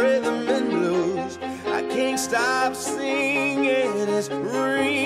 rhythm and blues. I can't stop singing. It's ringing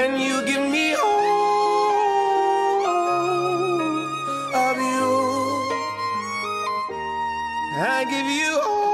And you give me all of you. I give you all